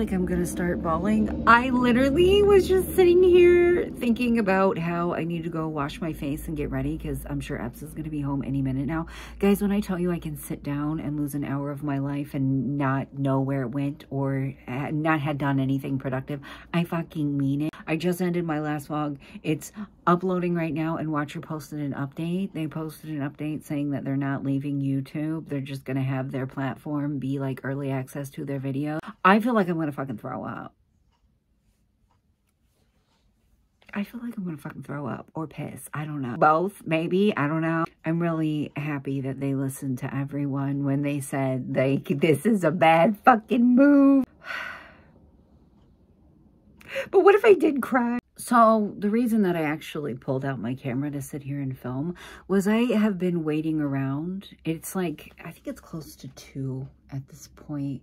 like I'm gonna start bawling. I literally was just sitting here thinking about how I need to go wash my face and get ready because I'm sure Epps is gonna be home any minute now. Guys, when I tell you I can sit down and lose an hour of my life and not know where it went or not had done anything productive, I fucking mean it. I just ended my last vlog. It's uploading right now and Watcher posted an update. They posted an update saying that they're not leaving YouTube. They're just gonna have their platform be like early access to their video. I feel like I'm gonna fucking throw up. I feel like I'm gonna fucking throw up or piss. I don't know. Both, maybe. I don't know. I'm really happy that they listened to everyone when they said they this is a bad fucking move. but what if I did cry? So the reason that I actually pulled out my camera to sit here and film was I have been waiting around. It's like, I think it's close to 2 at this point.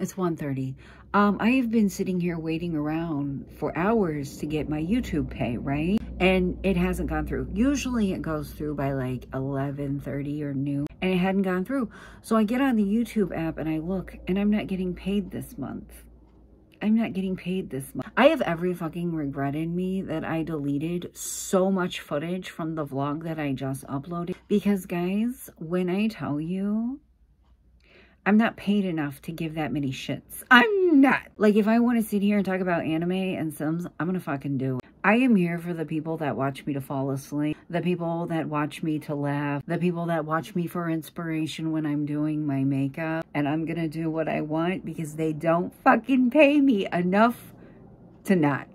It's 1.30. Um, I have been sitting here waiting around for hours to get my YouTube pay, right? And it hasn't gone through. Usually it goes through by like 11.30 or noon, and it hadn't gone through. So I get on the YouTube app and I look, and I'm not getting paid this month. I'm not getting paid this month. I have every fucking regret in me that I deleted so much footage from the vlog that I just uploaded. Because guys, when I tell you I'm not paid enough to give that many shits. I'm not. Like, if I want to sit here and talk about anime and Sims, I'm going to fucking do it. I am here for the people that watch me to fall asleep, the people that watch me to laugh, the people that watch me for inspiration when I'm doing my makeup. And I'm going to do what I want because they don't fucking pay me enough to not.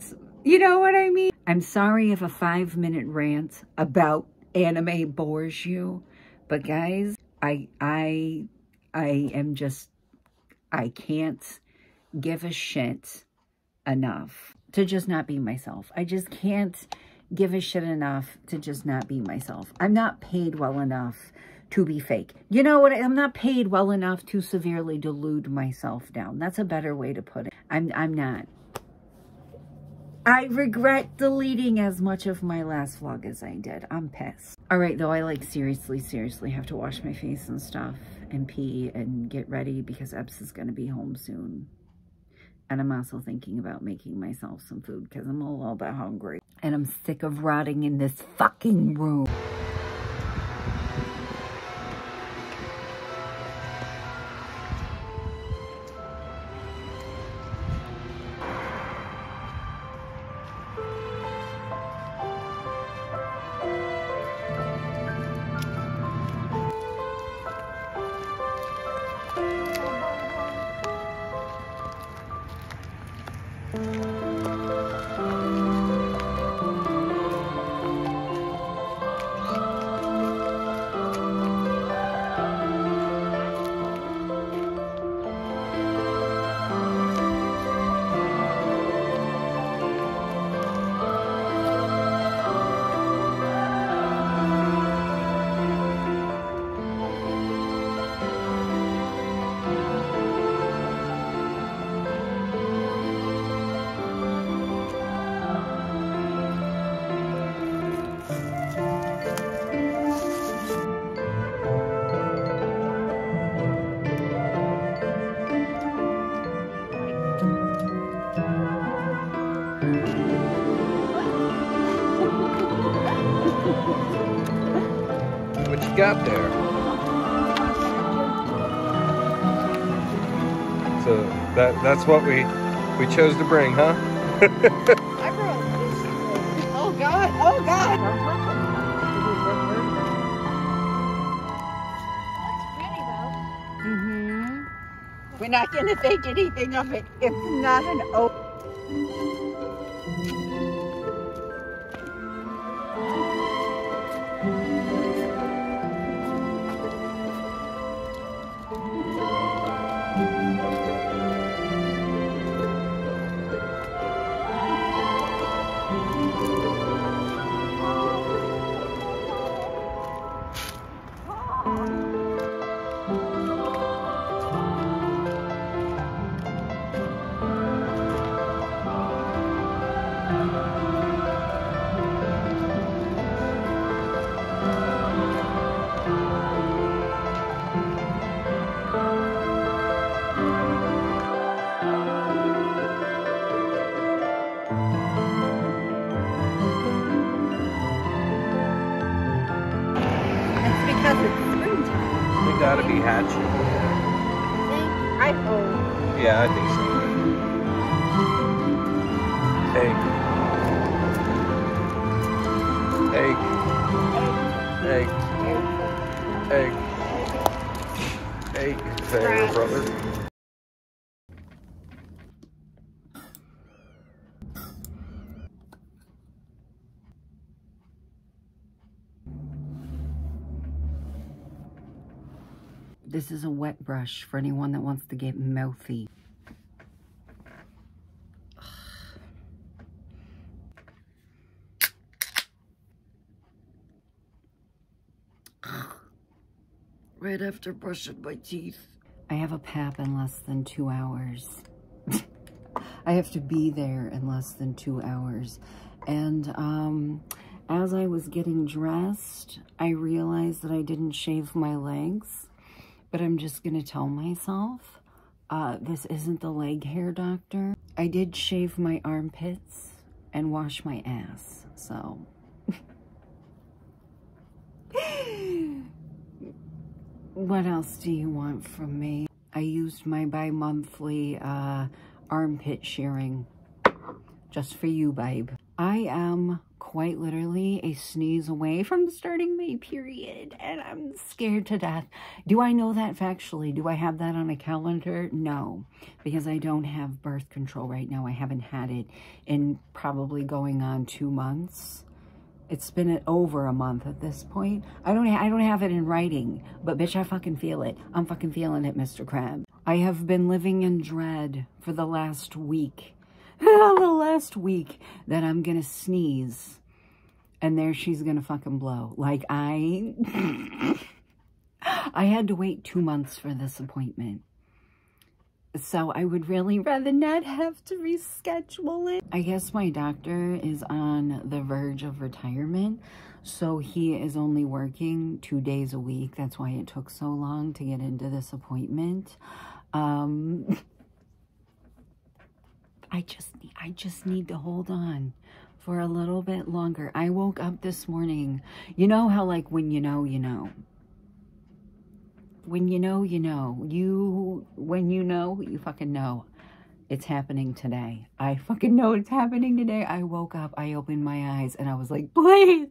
You know what I mean? I'm sorry if a five minute rant about anime bores you, but guys, I, I I am just, I can't give a shit enough to just not be myself. I just can't give a shit enough to just not be myself. I'm not paid well enough to be fake. You know what? I'm not paid well enough to severely delude myself down. That's a better way to put it. I'm, I'm not. I regret deleting as much of my last vlog as I did. I'm pissed. All right, though, I like seriously, seriously have to wash my face and stuff and pee and get ready because Epps is going to be home soon. And I'm also thinking about making myself some food because I'm a little bit hungry. And I'm sick of rotting in this fucking room. Got there? So that that's what we we chose to bring, huh? I brought. Oh God! Oh God! Mm-hmm. We're not going to think anything of it. It's not an open. Got to be hatching. I hope. Yeah, I think so. Egg. Egg. Egg. Egg. Egg. There, brother. This is a wet brush for anyone that wants to get mouthy. Right after brushing my teeth. I have a PAP in less than two hours. I have to be there in less than two hours. And um, as I was getting dressed, I realized that I didn't shave my legs. But I'm just going to tell myself, uh, this isn't the leg hair doctor. I did shave my armpits and wash my ass. So... what else do you want from me? I used my bi-monthly uh, armpit shearing just for you, babe. I am quite literally a sneeze away from starting my period and I'm scared to death. Do I know that factually? Do I have that on a calendar? No, because I don't have birth control right now. I haven't had it in probably going on two months. It's been over a month at this point. I don't I don't have it in writing, but bitch, I fucking feel it. I'm fucking feeling it, Mr. Crab. I have been living in dread for the last week. the last week that I'm gonna sneeze and there she's gonna fucking blow. Like I I had to wait two months for this appointment. So I would really rather not have to reschedule it. I guess my doctor is on the verge of retirement. So he is only working two days a week. That's why it took so long to get into this appointment. Um, I just, I just need to hold on for a little bit longer. I woke up this morning. You know how like when you know, you know when you know, you know. You, when you know, you fucking know. It's happening today. I fucking know it's happening today. I woke up, I opened my eyes, and I was like, please.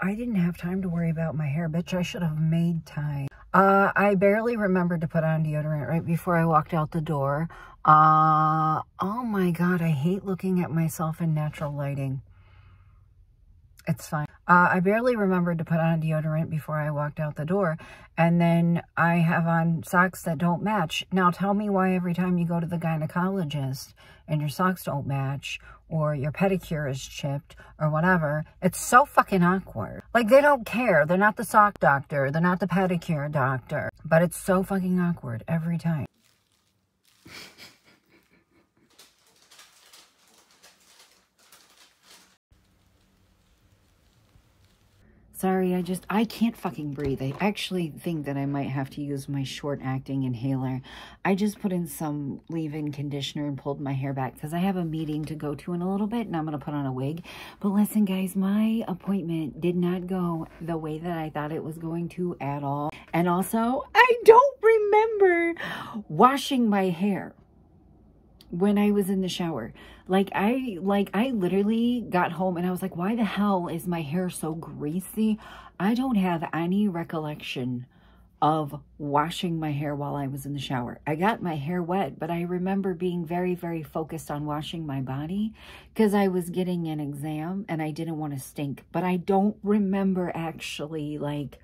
I didn't have time to worry about my hair. Bitch, I should have made time. Uh, I barely remembered to put on deodorant right before I walked out the door. Uh, oh my God, I hate looking at myself in natural lighting. It's fine. Uh, I barely remembered to put on deodorant before I walked out the door. And then I have on socks that don't match. Now tell me why every time you go to the gynecologist and your socks don't match or your pedicure is chipped or whatever, it's so fucking awkward. Like they don't care. They're not the sock doctor. They're not the pedicure doctor. But it's so fucking awkward every time. Sorry, I just, I can't fucking breathe. I actually think that I might have to use my short acting inhaler. I just put in some leave-in conditioner and pulled my hair back because I have a meeting to go to in a little bit and I'm going to put on a wig. But listen, guys, my appointment did not go the way that I thought it was going to at all. And also, I don't remember washing my hair when I was in the shower. Like I like I literally got home and I was like, why the hell is my hair so greasy? I don't have any recollection of washing my hair while I was in the shower. I got my hair wet, but I remember being very, very focused on washing my body because I was getting an exam and I didn't want to stink. But I don't remember actually like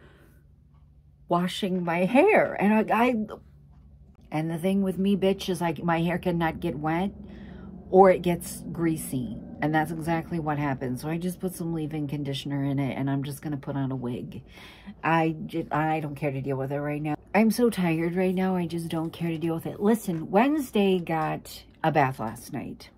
washing my hair. And I, I and the thing with me, bitch, is like my hair cannot get wet or it gets greasy. And that's exactly what happened. So I just put some leave-in conditioner in it and I'm just going to put on a wig. I, I don't care to deal with it right now. I'm so tired right now. I just don't care to deal with it. Listen, Wednesday got a bath last night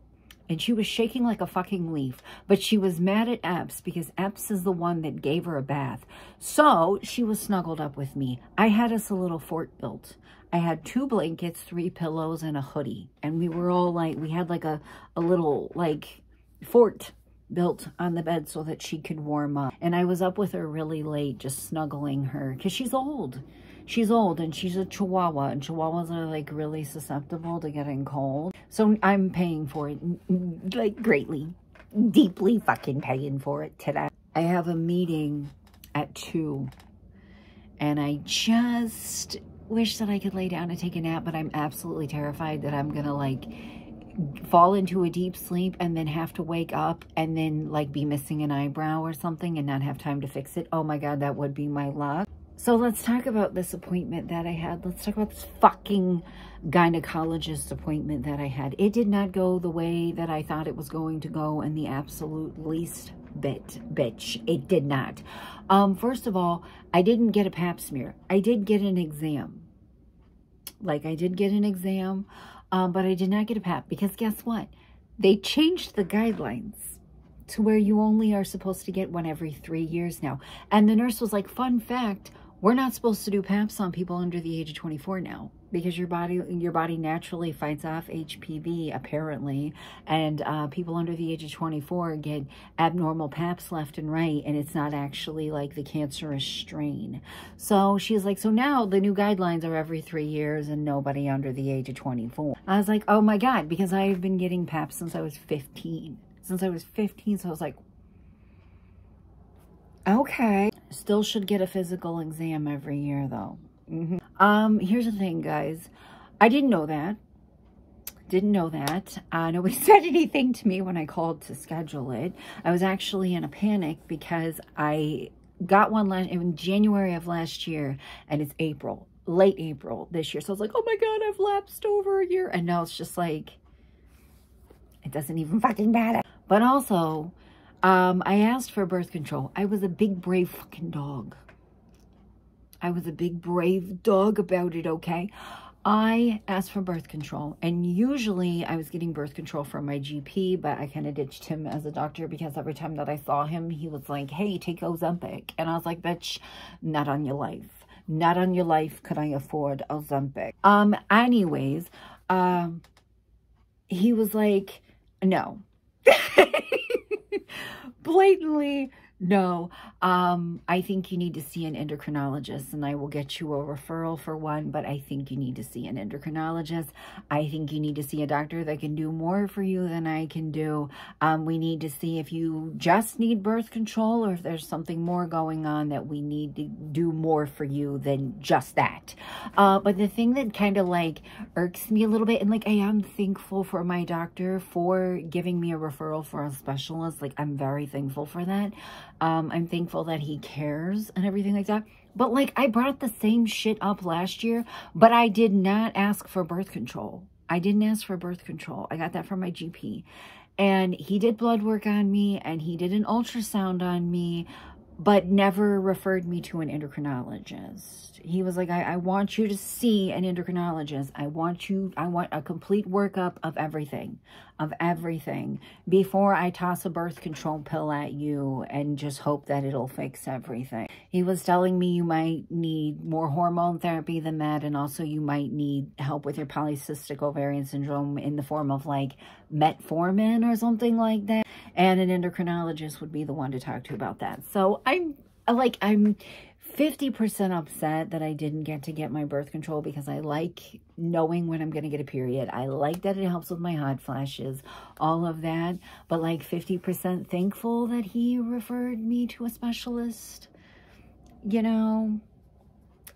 and she was shaking like a fucking leaf. But she was mad at Epps because Epps is the one that gave her a bath. So she was snuggled up with me. I had us a little fort built. I had two blankets, three pillows, and a hoodie. And we were all like, we had like a, a little like fort built on the bed so that she could warm up. And I was up with her really late, just snuggling her because she's old. She's old and she's a chihuahua and chihuahuas are like really susceptible to getting cold. So I'm paying for it like greatly, deeply fucking paying for it today. I have a meeting at two and I just wish that I could lay down and take a nap, but I'm absolutely terrified that I'm to like fall into a deep sleep and then have to wake up and then like be missing an eyebrow or something and not have time to fix it. Oh my God, that would be my luck. So let's talk about this appointment that I had. Let's talk about this fucking gynecologist appointment that I had. It did not go the way that I thought it was going to go in the absolute least bit, bitch. It did not. Um, first of all, I didn't get a pap smear. I did get an exam. Like, I did get an exam, um, but I did not get a pap because guess what? They changed the guidelines to where you only are supposed to get one every three years now. And the nurse was like, fun fact, we're not supposed to do PAPs on people under the age of 24 now because your body your body naturally fights off HPV apparently and uh, people under the age of 24 get abnormal PAPs left and right and it's not actually like the cancerous strain. So she's like, so now the new guidelines are every three years and nobody under the age of 24. I was like, oh my God, because I've been getting PAPs since I was 15. Since I was 15, so I was like, okay. Still should get a physical exam every year though. Mm -hmm. Um, here's the thing, guys. I didn't know that. Didn't know that. Uh, nobody said anything to me when I called to schedule it. I was actually in a panic because I got one last in January of last year and it's April, late April this year. So I was like, oh my God, I've lapsed over a year. And now it's just like, it doesn't even fucking matter. But also, um, I asked for birth control. I was a big, brave fucking dog. I was a big, brave dog about it, okay? I asked for birth control, and usually I was getting birth control from my GP, but I kind of ditched him as a doctor because every time that I saw him, he was like, hey, take Ozempic. And I was like, bitch, not on your life. Not on your life could I afford Ozempic. Um, anyways, um, he was like, no. Blatantly no, um, I think you need to see an endocrinologist and I will get you a referral for one, but I think you need to see an endocrinologist. I think you need to see a doctor that can do more for you than I can do. Um, we need to see if you just need birth control or if there's something more going on that we need to do more for you than just that. Uh, but the thing that kind of like irks me a little bit, and like I am thankful for my doctor for giving me a referral for a specialist. Like I'm very thankful for that. Um, I'm thankful that he cares and everything like that. But like I brought the same shit up last year, but I did not ask for birth control. I didn't ask for birth control. I got that from my GP. And he did blood work on me and he did an ultrasound on me. but never referred me to an endocrinologist. He was like, I, I want you to see an endocrinologist. I want you, I want a complete workup of everything, of everything before I toss a birth control pill at you and just hope that it'll fix everything. He was telling me you might need more hormone therapy than that. And also you might need help with your polycystic ovarian syndrome in the form of like metformin or something like that. And an endocrinologist would be the one to talk to about that. So I'm like, I'm 50% upset that I didn't get to get my birth control because I like knowing when I'm going to get a period. I like that it helps with my hot flashes, all of that. But like 50% thankful that he referred me to a specialist. You know,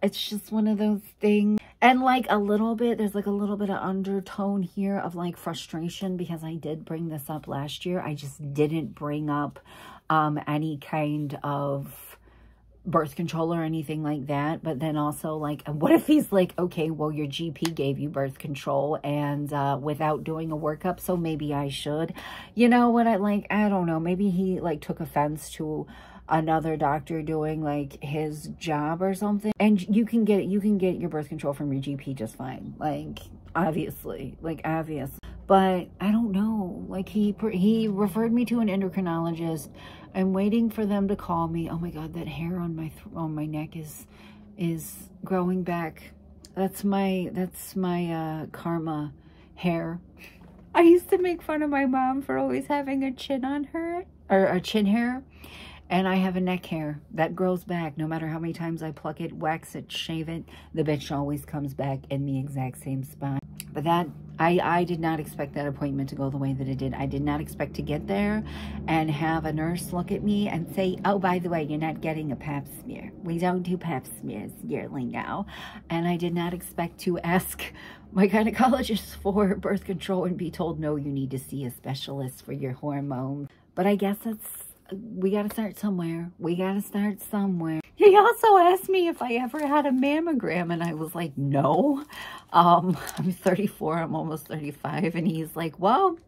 it's just one of those things. And like a little bit, there's like a little bit of undertone here of like frustration because I did bring this up last year. I just didn't bring up um, any kind of birth control or anything like that. But then also like, what if he's like, okay, well, your GP gave you birth control and uh, without doing a workup, so maybe I should. You know what I like? I don't know. Maybe he like took offense to another doctor doing like his job or something. And you can get, you can get your birth control from your GP just fine. Like, obviously, like obvious. But I don't know. Like he, he referred me to an endocrinologist I'm waiting for them to call me. Oh my God, that hair on my on my neck is is growing back. That's my that's my uh, karma hair. I used to make fun of my mom for always having a chin on her or a chin hair. And I have a neck hair that grows back no matter how many times I pluck it, wax it, shave it. The bitch always comes back in the exact same spot. But that, I, I did not expect that appointment to go the way that it did. I did not expect to get there and have a nurse look at me and say, oh, by the way, you're not getting a pap smear. We don't do pap smears yearly now. And I did not expect to ask my gynecologist for birth control and be told, no, you need to see a specialist for your hormones. But I guess that's, we got to start somewhere. We got to start somewhere. He also asked me if I ever had a mammogram, and I was like, no. Um, I'm 34, I'm almost 35, and he's like, well,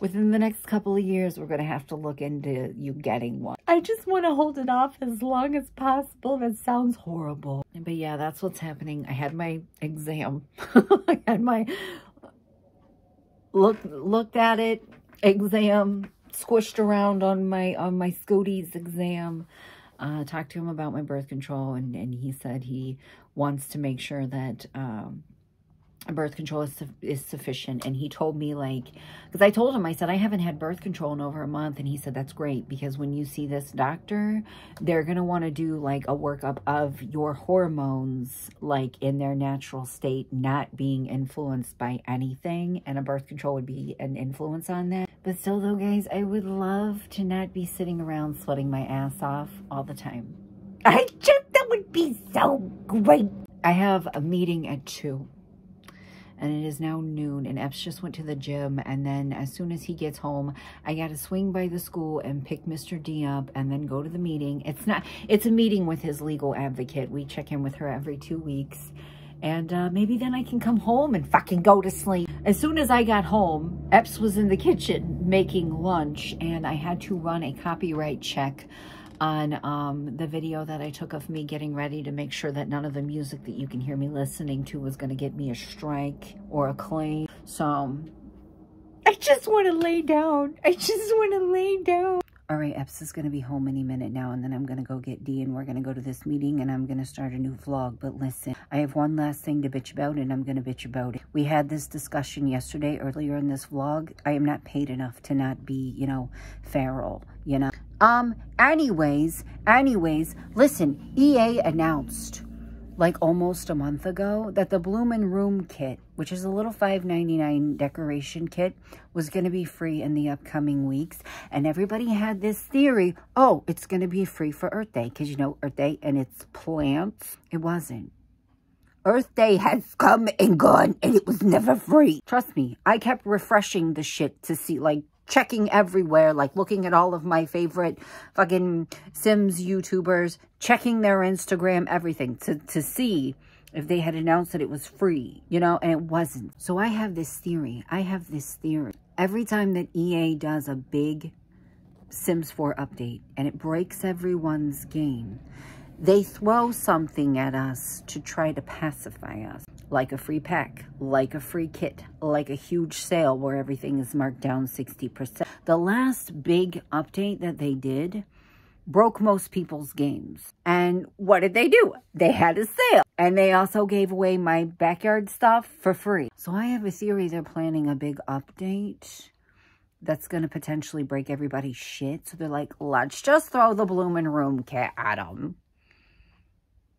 within the next couple of years, we're going to have to look into you getting one. I just want to hold it off as long as possible. That sounds horrible. But yeah, that's what's happening. I had my exam. I had my look looked at it, exam, squished around on my on my Scotie's exam. Uh, talked to him about my birth control, and, and he said he wants to make sure that um, birth control is, is sufficient. And he told me, like, because I told him, I said, I haven't had birth control in over a month. And he said, that's great, because when you see this doctor, they're going to want to do, like, a workup of your hormones, like, in their natural state, not being influenced by anything. And a birth control would be an influence on that. But still though, guys, I would love to not be sitting around sweating my ass off all the time. I just, that would be so great. I have a meeting at 2 and it is now noon and Epps just went to the gym and then as soon as he gets home I got to swing by the school and pick Mr. D up and then go to the meeting it's not it's a meeting with his legal advocate we check in with her every two weeks and uh, maybe then I can come home and fucking go to sleep. As soon as I got home, Epps was in the kitchen making lunch and I had to run a copyright check on um, the video that I took of me getting ready to make sure that none of the music that you can hear me listening to was going to get me a strike or a claim. So I just want to lay down. I just want to lay down. All right, Epps is going to be home any minute now, and then I'm going to go get D, and we're going to go to this meeting, and I'm going to start a new vlog. But listen, I have one last thing to bitch about, and I'm going to bitch about it. We had this discussion yesterday, earlier in this vlog. I am not paid enough to not be, you know, feral, you know. Um, anyways, anyways, listen, EA announced like almost a month ago that the Bloomin' Room kit, which is a little $5.99 decoration kit, was going to be free in the upcoming weeks. And everybody had this theory, oh, it's going to be free for Earth Day. Because, you know, Earth Day and its plants, it wasn't. Earth Day has come and gone, and it was never free. Trust me, I kept refreshing the shit to see, like, checking everywhere, like looking at all of my favorite fucking Sims YouTubers, checking their Instagram, everything to, to see if they had announced that it was free, you know, and it wasn't. So I have this theory. I have this theory. Every time that EA does a big Sims 4 update and it breaks everyone's game. They throw something at us to try to pacify us, like a free pack, like a free kit, like a huge sale where everything is marked down 60%. The last big update that they did broke most people's games. And what did they do? They had a sale. And they also gave away my backyard stuff for free. So I have a theory they're planning a big update that's going to potentially break everybody's shit. So they're like, let's just throw the blooming room kit at them.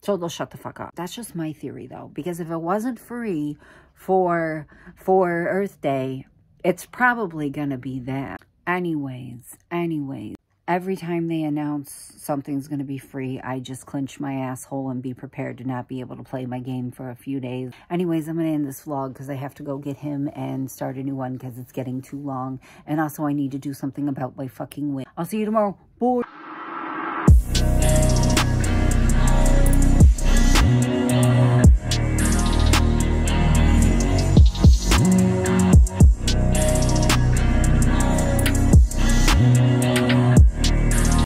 So they'll shut the fuck up. That's just my theory though. Because if it wasn't free for, for Earth Day, it's probably going to be that. Anyways, anyways. Every time they announce something's going to be free, I just clench my asshole and be prepared to not be able to play my game for a few days. Anyways, I'm going to end this vlog because I have to go get him and start a new one because it's getting too long. And also, I need to do something about my fucking wig. I'll see you tomorrow. Bye.